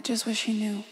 I just wish he knew.